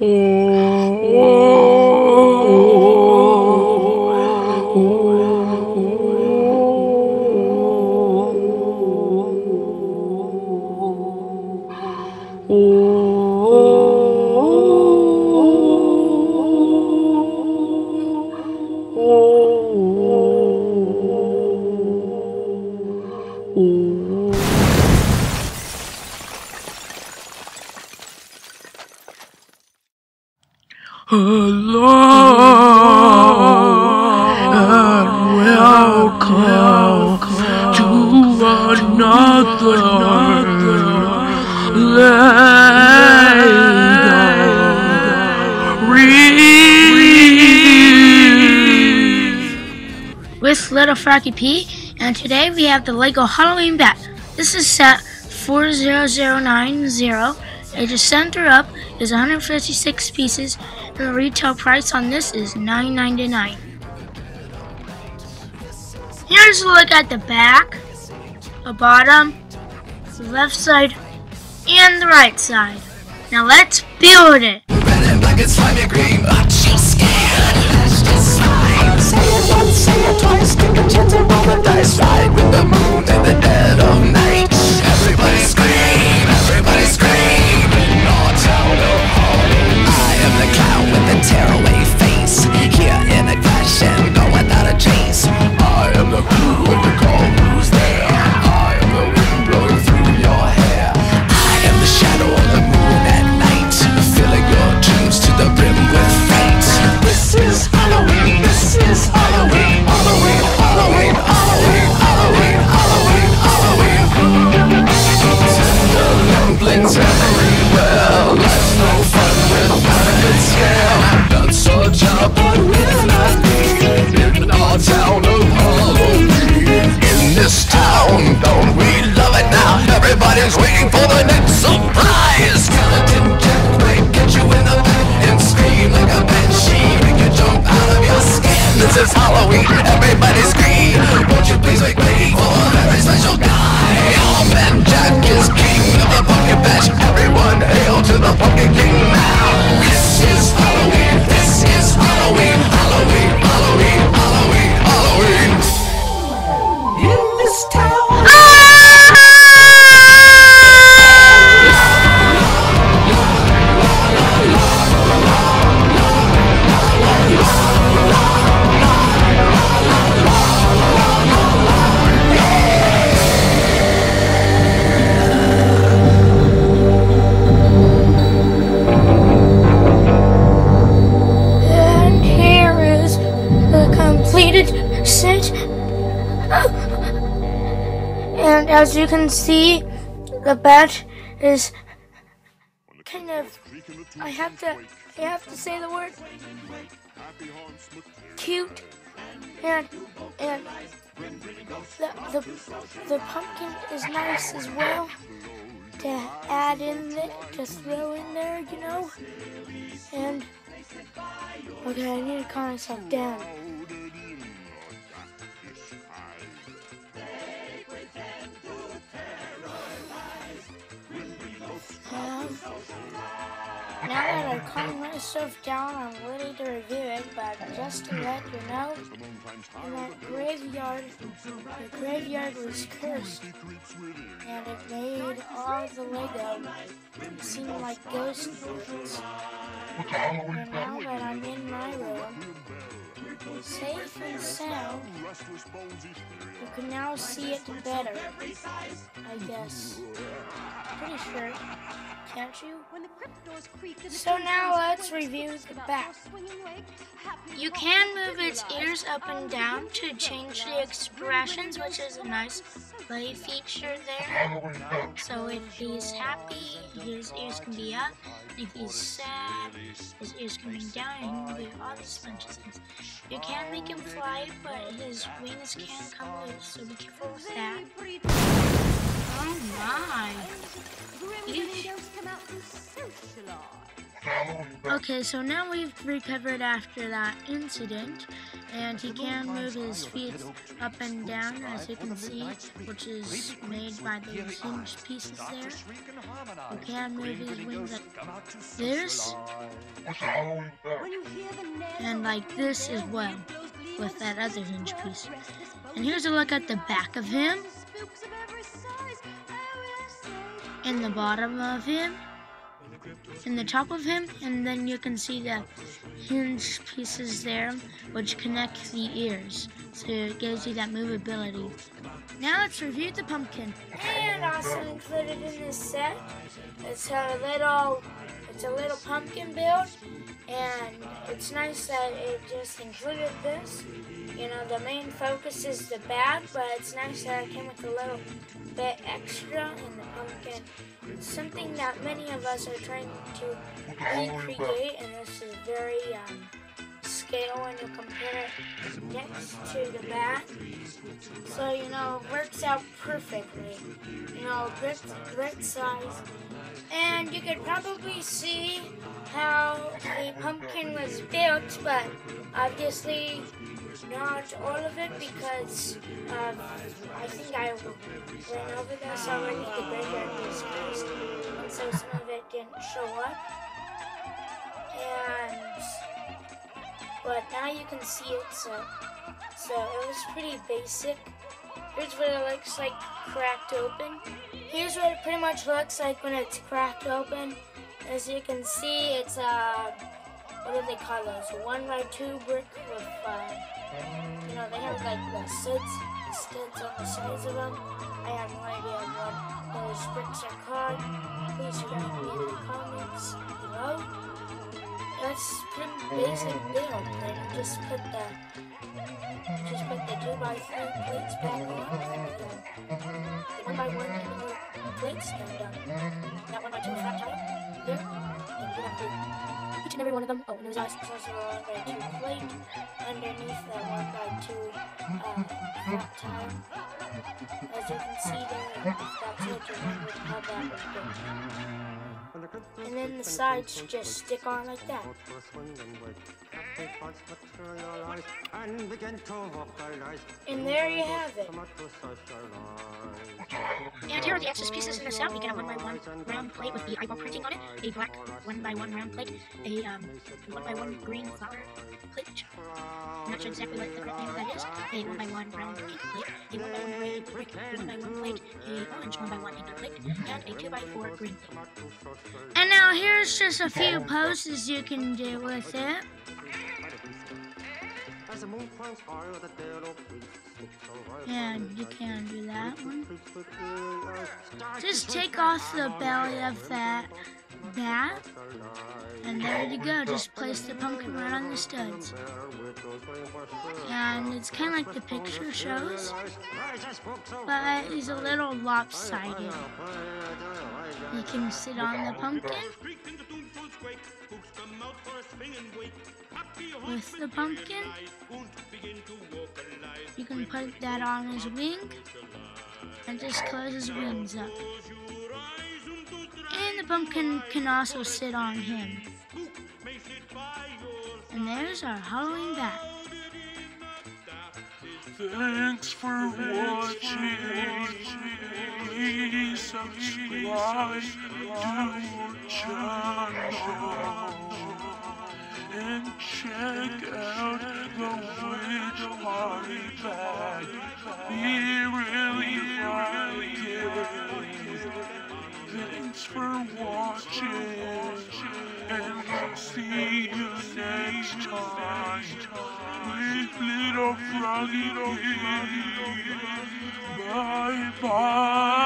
with Little Froggy P, and today we have the Lego Halloween Bat. This is set 40090. Ages center up is 156 pieces, and the retail price on this is $9.99. Here's a look at the back, the bottom, the left side, and the right side. Now let's build it. Twice. Take a chance and roll the dice. Ride with the moon in the dead of night. Everybody's waiting for the next surprise. Skeleton Jack get you in the back and scream like a banshee. Make you jump out of your skin. This is Halloween, you can see, the bat is kind of. I have to. I have to say the word. Cute. And and the the the pumpkin is nice as well to add in there, to throw in there, you know. And Okay, I need to calm myself down. Now that I've calmed myself down, I'm ready to review it, but just to let you know, in that graveyard, the graveyard was cursed, and it made all the Lego seem like ghost worlds. And now that I'm in my room, safe and sound, you can now see it better. I guess. Pretty sure. Can't you? So now let's review the back. You can move its ears up and down to change the expressions, which is a nice play feature there. So if he's happy, his ears can be up. If he's sad, his ears can be down, and he can do all these bunch of things. You can make him fly, but his wings can come loose, so be careful with that. Okay, so now we've recovered after that incident, And he can move his feet up and down, as you can see, which is made by those hinge pieces there. He can move his wings like this, and like this as well, with that other hinge piece. And here's a look at the back of him, and the bottom of him, in the top of him, and then you can see the hinge pieces there, which connect the ears. So it gives you that movability. Now let's review the pumpkin. And also included in this set, it's a little, it's a little pumpkin build, and it's nice that it just included this. You know, the main focus is the bag, but it's nice that it came with a little bit extra in the pumpkin. It's something that many of us are trying to recreate, and this is very um, scale when you compare it next to the back. So, you know, it works out perfectly. You know, great, great size. And you could probably see how the pumpkin was built, but obviously not all of it because um, I think I went over this already. The graveyard was closed, so some of it didn't show up. And but now you can see it. So so it was pretty basic. Here's what it looks like cracked open. Here's what it pretty much looks like when it's cracked open. As you can see, it's a uh, what do they call those? One by two brick with uh, you know, they have like the studs, studs on the sides of them. I have no idea what those bricks are called. Please write me in the comments below. That's pretty basic build. Like just put the just put the two by three plates back on. One by one and. That one by two. There. And you have each and every one of them. Oh, and there's also a 1 by 2 plate underneath the 1 by 2 uh, tire. As you can see there, that's what you how that then the sides just stick on like that. And there you have it. And here are the excess pieces in the set. We get a one by one round plate with the eyeball printing on it, a black one by one round plate, a um, one by one green flower plate. I'm not sure exactly what the correct name of that is. A one by one round pink plate, a one by one red brick, one by one plate, a orange one by one inky plate, and a two by four green plate. And now here's just a few poses you can do with it. And you can do that one. Just take off the belly of that bat. And there you go. Just place the pumpkin right on the studs. And it's kind of like the picture shows. But he's a little lopsided. You can sit on the pumpkin with the pumpkin. You can put that on his wing and just close his wings up. And the pumpkin can also sit on him. And there's our Halloween bat. Thanks for watching. Please subscribe to our channel and check out the Witch Party bag. We really like watching, and we'll see you next time with little froggy. Bye bye.